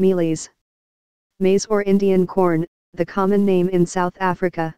Mealies. Maize or Indian corn, the common name in South Africa,